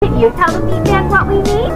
Can you tell the meat what we need?